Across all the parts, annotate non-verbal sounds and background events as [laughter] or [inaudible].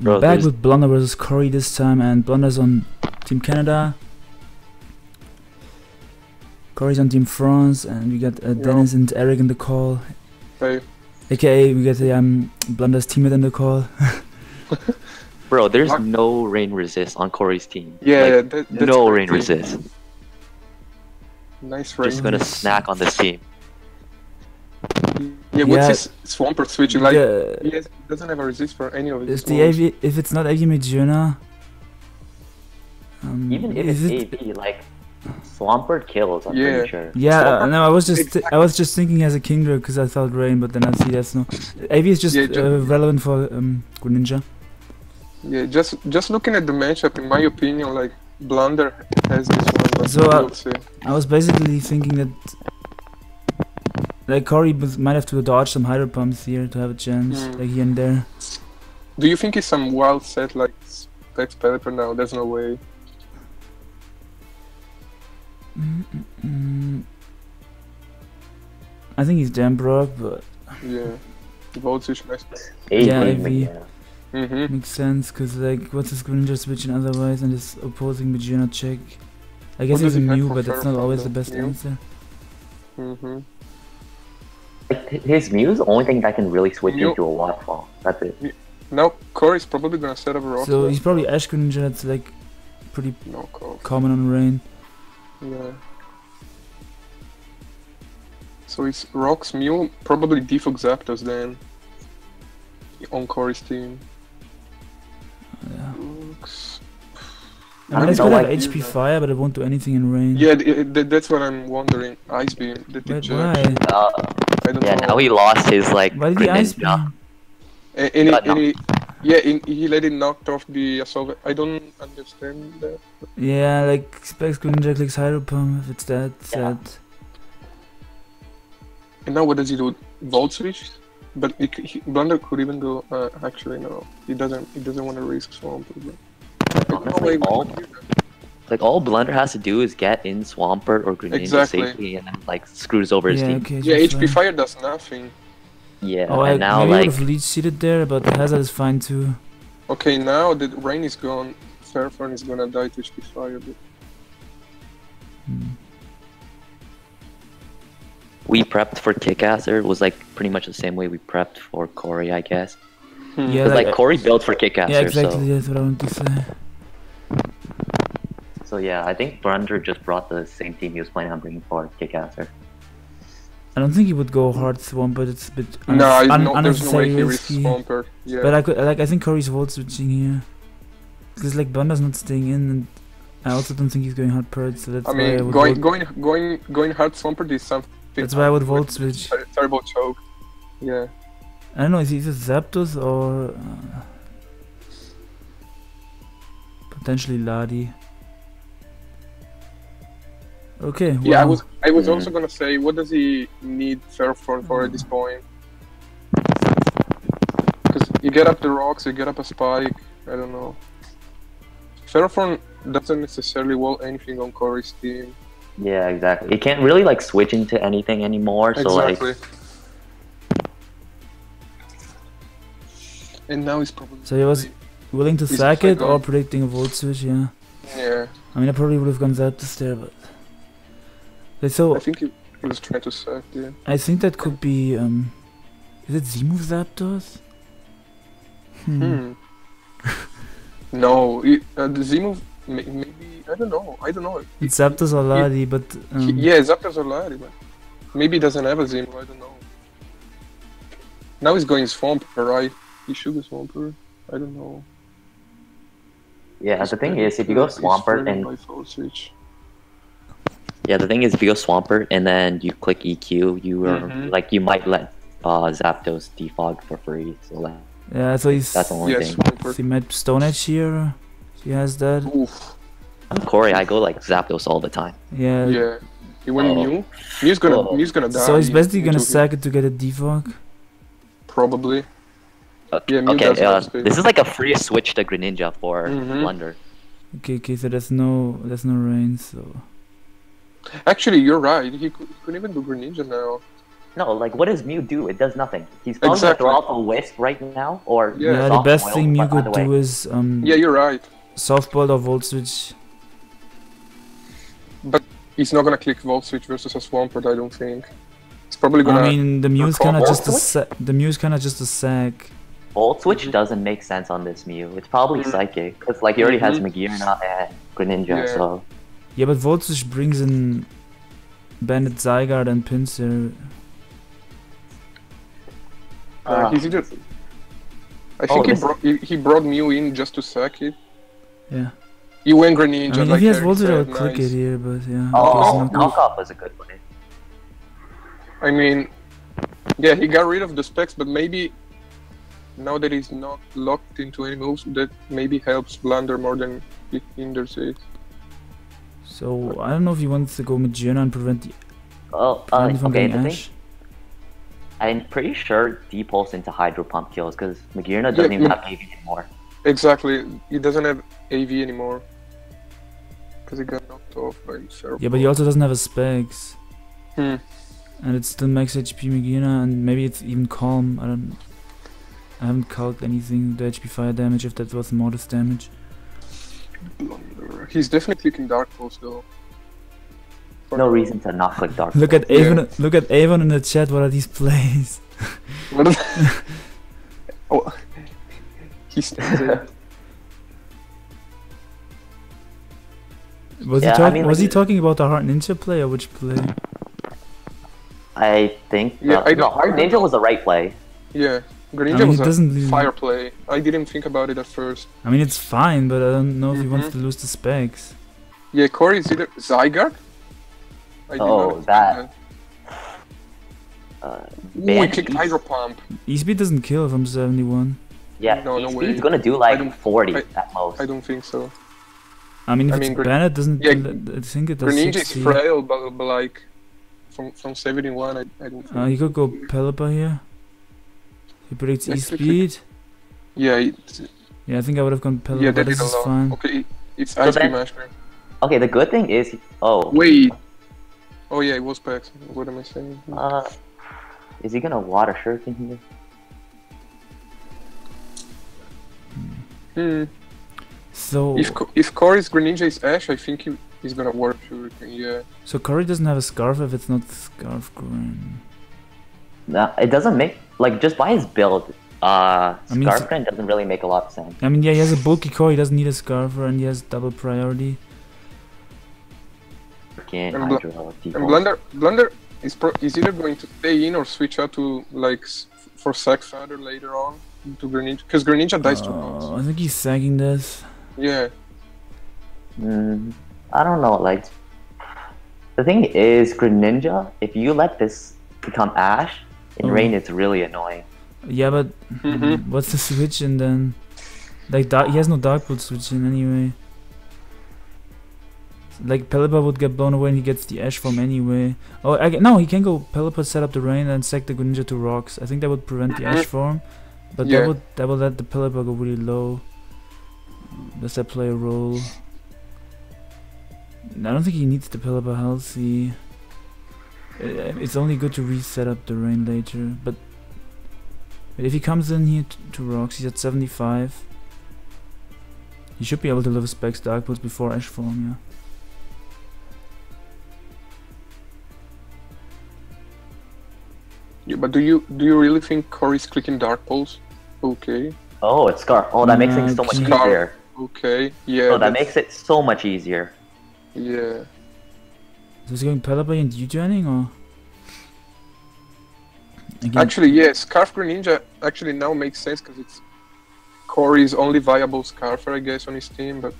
Bro, back with Blunder versus Corey this time, and Blunder's on Team Canada. Corey's on Team France, and we got uh, Denis and Eric in the call. Hey, AKA, we got the um, Blunder's teammate in the call. [laughs] Bro, there's Mark- no rain resist on Corey's team. yeah, Like, that, no rain crazy. resist. Nice rain. Just gonna snack on this team. Yeah, what's Yeah. his Swampert switching? Like, yeah, he has, doesn't have a resist for any of his if the moves. AV, if it's not AV Magearna, um, Even if it's it, AV, like Swampert kills, I'm Yeah. pretty sure. Yeah, uh, Swampert- no, I was just Exactly. I was just thinking as a Kingdra because I thought Rain, but then I see that's no. AV is just Yeah, ju- uh, relevant for um, Greninja. Yeah, just just looking at the matchup, in my opinion, like Blunder has this one, but So, uh. I was basically thinking that like Corey was- might have to dodge some hydro pumps here to have a chance, Mm. like here and there. Do you think it's some wild set like Specs Pelipper now? There's no way. Mm, I think he's Damp Rock, but Yeah. Volt switch nice. AV, Yeah, AV. Magearna. Mm-hmm. makes sense because like what's his Greninja switching otherwise and his opposing Magearna check. I guess What he's a he Mew, but that's not always the best Mew? answer. Mm-hmm. Like, his Mew is the only thing that can really switch Mew- into a waterfall. That's it. No, Corey's probably gonna set up a rock. So slide. he's probably Ash Greninja. That's like pretty no common on Rain. Yeah. So it's Rocks Mew, probably Defog Zapdos then. On Corey's team. Yeah. Rocks. I mean, I it's don't good to have like HP that. fire, but it won't do anything in Rain. Yeah, th- th- that's what I'm wondering. Ice Beam. Did But it why? Uh, I don't yeah, know. now he lost his like Why did the ice Greninja. beam? A- And, he, and he, yeah, in, he let it knocked off the assault. I don't understand that. Yeah, like Specs Greninja clicks Hydro Pump if it's that Yeah. sad. And now what does he do? Volt switch? But he, he, Blunder could even go. Uh, actually, no. He doesn't. He doesn't want to risk Swamp. But... Honestly, all- Like all Blunder has to do is get in Swampert or Greninja Exactly. safely and then like screws over his Yeah, team. okay. Yeah, HP fine. Fire does nothing. Yeah, Oh, I and now maybe I would like have leech seated there, but the hazard is fine too. Okay, now that rain is gone, Ferrothorn is gonna die to HP Fire. But... Hmm. we prepped for Kickasser it was like pretty much the same way we prepped for Corey, I guess. Hmm. Yeah, 'Cause, like, like- Corey built for Kickasser, Yeah, exactly. That's what I want to say. So so yeah, I think Blunder just brought the same team he was planning on bringing for Kickasser. I don't think he would go hard swamp, but it's a bit No, I, un- no there's no way unnecessary he risks risky. Swampert. Yeah. But I could like I think Corey's volt switching here. Because like Bunda's not staying in and I also don't think he's going hard purge, so that's I why I mean, would going vote, going going going hard Swampert is something. That's why I would volt switch. Ter- Terrible choke. Yeah. I don't know, is it either Zapdos or uh, potentially Lati. Okay, Yeah, I was I was Mhm. also gonna say, what does he need Ferrothorn for at this point? Because you get up the rocks, you get up a spike. I don't know. Ferrothorn doesn't necessarily wall anything on Corey's team. Yeah, exactly. He can't really like switch into anything anymore. So exactly. like, And now he's probably. So he was willing to sack it or predicting a volt switch, yeah. Yeah, I mean, I probably would have gone Zapdos there, but. But So, I think he, he was trying to sack. Yeah. I think that could be. um Is it Z-move Zapdos? Hmm. Hmm. [laughs] no, it, uh, the Z move. may- Maybe I don't know. I don't know. It's Zapdos or Lati, but. Um, He- yeah, Zapdos or Lati, but maybe he doesn't have a Z move. I don't know. Now he's going Swampert, right? He should go Swampert. I don't know. yeah, the thing is, if you go He's Swampert and by full switch. Yeah, the thing is, if you go Swampert and then you click EQ, you are Mhm. like you might let uh, Zapdos defog for free. So like, Yeah, so he's. that's the only Yeah, thing. Swampert. He might Stone Edge here. He has that. Oof. I'm Corey, I go like Zapdos all the time. Yeah. Yeah. He went Oh. Mew. Mew's gonna Oh. Mew's gonna die. So he's basically gonna into- sack it to get a defog. Probably. Okay, Yeah, Mew okay does uh, this is like a free switch to Greninja for Mhm. Blunder. Okay, okay, so there's no there's no rain, so Actually, you're right. He could, he could even do Greninja now. No, like what does Mew do? It does nothing. He's probably Exactly. throw off a wisp right now, or Yeah. Yeah, the best boil, thing you could do way. is um, Yeah, you're right. softball or volt switch. But he's not gonna click Volt Switch versus a Swampert, I don't think. It's probably gonna. I mean, the Mew's call kind of volt just a sa- the Mew's kind of just a sack. Volt Switch Mhm. doesn't make sense on this Mew. It's probably Mhm. Psychic, because like he already has Mhm. Magearna and Greninja, Yeah. so Yeah, but volt switch brings in Banded Zygarde and Pinsir. uh, Uh, he's either. I Oh, think he this- brought he, he brought Mew in just to sack it. Yeah. He went Greninja. I mean, like if he has Eric volt switch, I'll click nice. it here, but yeah. oh, it's no, not good. knockoff was a good play. I mean, yeah, he got rid of the specs, but maybe now that he's not locked into any moves, that maybe helps Blunder more than it hinders it. So I don't know if he wants to go Magearna and prevent the Oh, uh, prevent from okay. getting The thing, I'm pretty sure D-Pulse into Hydro Pump kills because Magearna Yeah, doesn't even Ma- have AV anymore. Exactly, he doesn't have AV anymore because he got knocked off by Seraph. Yeah, but he also doesn't have a specs. Hmm. And it's still max HP Magearna, and maybe it's even calm. I don't. I haven't calced anything the HP fire damage if that was modest damage. Blunder. He's definitely clicking Dark Pulse though. For No reason to not click Dark. Look at Yeah. Avon. Look at Avon in the chat. What are these plays? [laughs] What is- [laughs] oh, he stands there. Was Yeah, he talking? mean, was like- he talking about the Heart Ninja play or which play? I think. Yeah, uh, I no, don't- Hard Ninja was the right play. Yeah, Greninja I mean, was it doesn't really- fire play. I didn't think about it at first. I mean, it's fine, but I don't know if he wants Mhm. to lose the specs. Yeah, Corey is either Zygarde. I did Oh, not expect that- Uh, Ooh, he Ban- clicked Hydro Pump. E-speed doesn't kill from 71. yeah, No, no he's, gonna do like 40 I- at most. I don't think so. I mean, if I it's mean, Gren- Bennett, doesn't Yeah, kill- I think it does Greninja is frail, but, but like from from 71, I, I don't think. Uh, he could go Pelipper here. He predicts Let's E-speed. yeah, it, Yeah, I think I would have gone Pelipper, yeah, but that this is lot. fine. Okay, it's So Ice Cream Okay, the good thing is, oh, Wait. Oh yeah, it was Pax. What am I saying? uh, is he gonna water shuriken here? Hmm. So, If Co- if Corey's Greninja is Ash, I think he, he's gonna work Shuriken. Yeah. so Cory doesn't have a scarf if it's not Scarf green. No, it doesn't make like just by his build. Uh, I mean, it's- Scarfrin doesn't really make a lot of sense. I mean, yeah, he has a bulky core, he doesn't need a Scarfer, and he has double priority. Freaking And Bl- Hydro, And Default. Blunder Blunder is pro- is either going to stay in or switch out to like s- for Sack Father later on to Greninja because Greninja dies too Uh, fast. I think he's sagging this. Yeah. Mm, I don't know. Like, the thing is, Greninja. If you let this become Ash in Oh. rain, it's really annoying. Yeah, but Mhm. what's the switch and then? Like, dark, he has no Dark Bolt switch in anyway. Like, Pelipper would get blown away and he gets the Ash form anyway. Oh, I, no, he can go Pelipper, set up the rain, and sack the Greninja to rocks. I think that would prevent the Ash form. But Yeah. that would that would let the Pelipper go really low. Does that play a role? I don't think he needs the Pelipper healthy. Uh, It's only good to reset up the rain later, but but if he comes in here to rocks, he's at 75. He should be able to live specs Dark Boots before Ash form, yeah. yeah. But do you do you really think Corey's clicking Dark Pulse? Okay. Oh, it's Scar. Oh, that makes Nah, things so much Scar- easier. Okay. Yeah. Oh, that makes it so much easier. Yeah. So is he going Pelipper and U-joining or? Again, Actually, yes. Scarf Greninja actually now makes sense because it's Corey's only viable Scarfer, I guess, on his team. But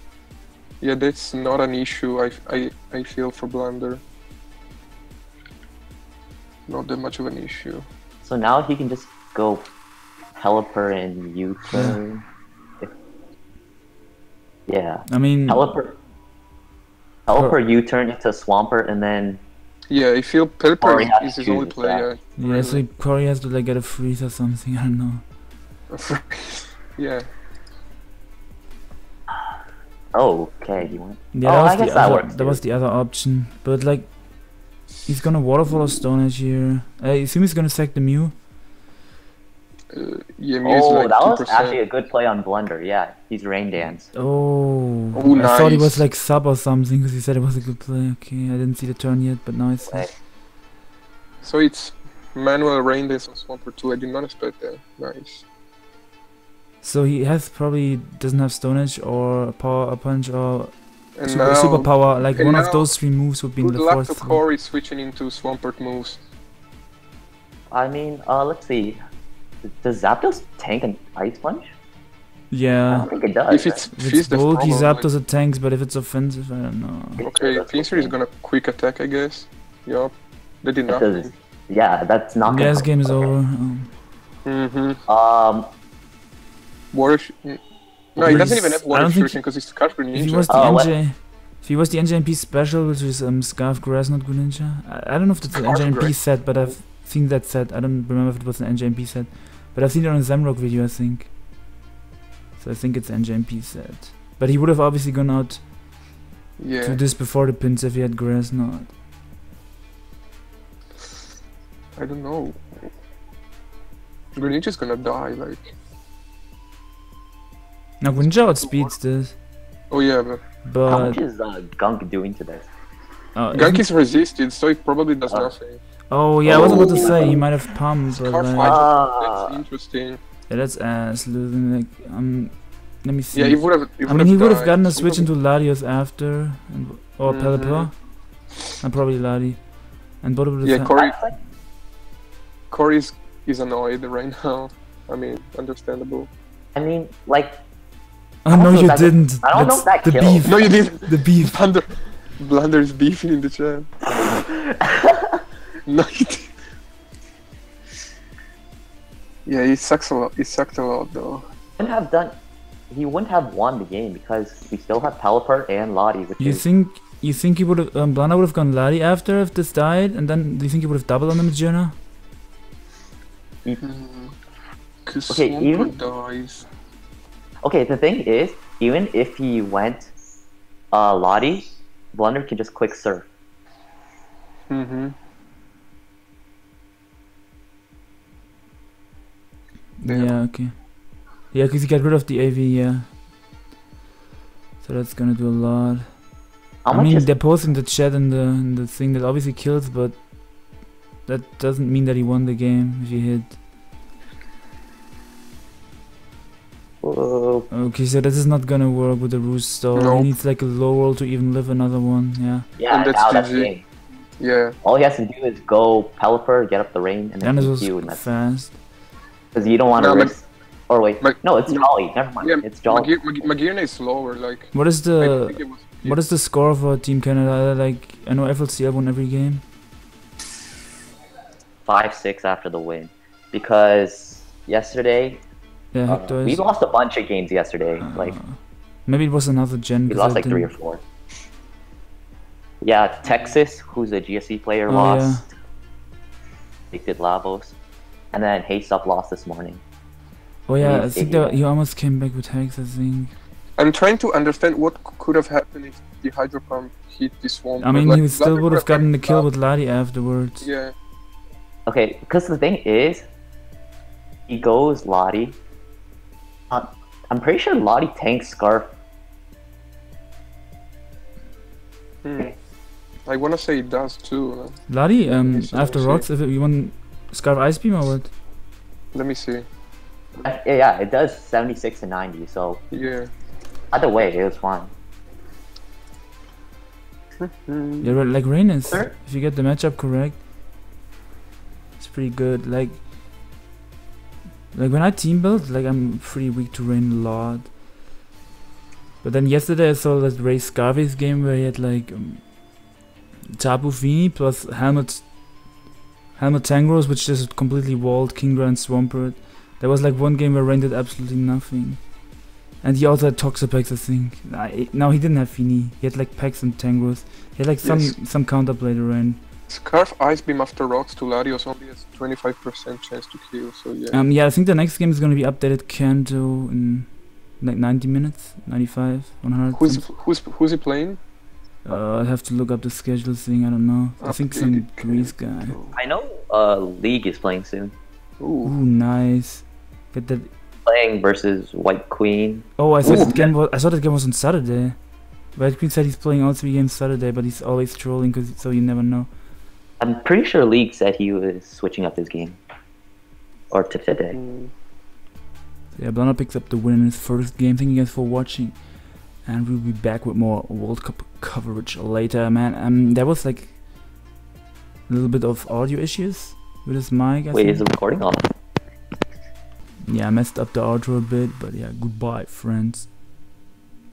yeah, that's not an issue. I I I feel for Blunder. Not that much of an issue. So now he can just go Pelipper and U-turn. Yeah, I mean, Pelipper. Pelipper U-turn into Swampert, and then Yeah, I feel Pelipper Corey is, has his only choose play. yeah, so Cory has to like get a freeze or something. I don't know. [laughs] Yeah. yeah. oh, okay, you want. Yeah, Oh, that was I guess the that other. works that too. was the other option, but like, He's gonna waterfall or stone edge here. I assume he's gonna sack the Mew. Uh, yeah, Oh, like that was 2%. actually a good play on Blunder. Yeah, he's rain dance. Oh, Oh, I thought he was like sub or something because he said it was a good play. Okay, I didn't see the turn yet, but now I see. Right. So it's manual rain dance on Swampert 2. I did not expect that. Nice. So he has probably doesn't have stone edge or a power a punch or And super, now, superpower. Like and one of those three moves would be in good the luck fourth. to slot. Corey switching into Swampert moves. I mean, uh, let's see. Does Zapdos tank an Ice Punch? I Yeah. don't think it does. if it's right? If it's bulky, problem, Zapdos it tanks, but if it's offensive, I don't know. Okay, does, Pinsir is gonna quick attack, I guess. Yup. They did It does. nothing. Yeah, that's not. Yeah, gonna this game is Okay. over. Mm-hmm. Um, Water. Sh- mm. no, he doesn't even have I water don't think- shuriken because he's Scarf if he was the Oh, what? NJ, if he was the NJMP special, which is um Scarf Grass, not Greninja. I, I don't know if it's an Scarf NJMP set, but I've seen that set. I don't remember if it was an NJMP set, but I've seen it on a Zamrock video, I think. So I think it's NJMP set. But he would have obviously gone out yeah. to this before the pins if he had Grass not. I don't know. Greninja's gonna die, like. Now Greninja outspeeds this, Oh yeah, but how much is uh, Gunk doing to this? uh, Gunk isn't- is resisted, so it probably does Oh. nothing. Oh yeah, I was about to Oh. say he might have pumped, but Scarf like, Ah. That's interesting. yeah, that's ass losing. Like um, let me see. Yeah, he would have. I mean, he would have gotten a switch into Latios after, and, or Mhm. Pelipper, and probably Lati, and both of the Yeah, time- Corey. I- Corey is, is annoyed right now. I mean, understandable. I mean, like, [laughs] Oh I no, know you didn't. I don't know That's if that the kills. beef. No, you didn't. The beef. Blunder, Blunder is beefing in the chat. [laughs] No. Yeah, he sucks a lot. He sucked a lot though. wouldn't have done. He wouldn't have won the game because we still have Pelipper and Lati, which You is think you think he would have um, Blana would have gone Lati after if this died, and then do you think he would have doubled on the Magearna? Cause Okay, Swampert even- dies. okay. The thing is, even if he went uh, Lati, Blunder can just click surf. Mm-hmm. Yeah, Yeah. okay. Yeah, because he got rid of the AV, yeah. So that's gonna do a lot. How I much mean, is they're posting the chat and the and the thing that obviously kills, but that doesn't mean that he won the game if he hit. Whoa. Okay, so this is not gonna work with the roost stall. Nope. He needs like a low roll to even live another one. Yeah. Yeah, And that's now that's Yeah. All he has to do is go Pelipper, get up the rain, and then And this and that's fast. Because you don't want to No, risk. Or wait, but- no, it's Jolly. Never mind. Yeah, it's Jolly. Mag- Magearna is slower. Like What is the was. what is the score for Team Canada? Like I know FLCL won every game. Five six after the win, because yesterday Yeah, uh, we lost a bunch of games yesterday. uh, like maybe it was another gen. we 'cause I lost like three or four. Yeah, Texas, who's a GSC player, Oh, lost. They did Lavos, and then Haste Up lost this morning. Oh yeah, I think idiot. that he almost came back with Hex. I think. I'm trying to understand what could have happened if the hydro pump hit the swamp. I mean, like, he would still Blunder would have gotten the kill gotten with Lati afterwards. Yeah. Okay, because the thing is, he goes Lati. Uh, I'm pretty sure Lati tanks Scarf. Hmm. I wanna say it does too. uh, Lati, um, after rocks, if it, you want Scarf Ice Beam or what? Let me see. Uh, Yeah, it does 76 and 90, so Yeah. either way, it was fine. [laughs] Yeah, like Rain is. Sure. If you get the matchup correct, it's pretty good. Like, like when I team build, like I'm pretty weak to Rain a lot. But then yesterday I saw that Ray Scarface game where he had like um, Tapu Fini plus Helmet, Helmet Tangrowth, which just completely walled Kingdra and Swampert. There was like one game where Rain did absolutely nothing. And he also had Toxapex, I think. I, no, he didn't have Fini. He had like Pex and Tangrowth. He had like some Yes. some counterplay to Rain. Scarf Ice Beam after rocks to Latios only has 25% chance to kill, so yeah. Um, yeah, I think the next game is gonna be updated Kanto in like 90 minutes, 95, 100. who's, who's, who's he playing? Uh, I'll have to look up the schedule thing. I don't know. I think some Updated Greece guy. I know uh, League is playing soon. Ooh. Ooh, nice. Get that. Playing versus White Queen. Oh, I thought Ooh. that game was. I thought that game was on Saturday. Red Queen said he's playing all three games Saturday, but he's always trolling, cause so you never know. I'm pretty sure League said he was switching up his game. Or to today. Mm. So yeah, Blana picks up the win in his first game. Thank you guys for watching, and we'll be back with more World Cup coverage later, man. Um, there was like a little bit of audio issues with his mic. I Wait, think. is the recording off? Yeah, I messed up the outro a bit, but yeah, goodbye, friends.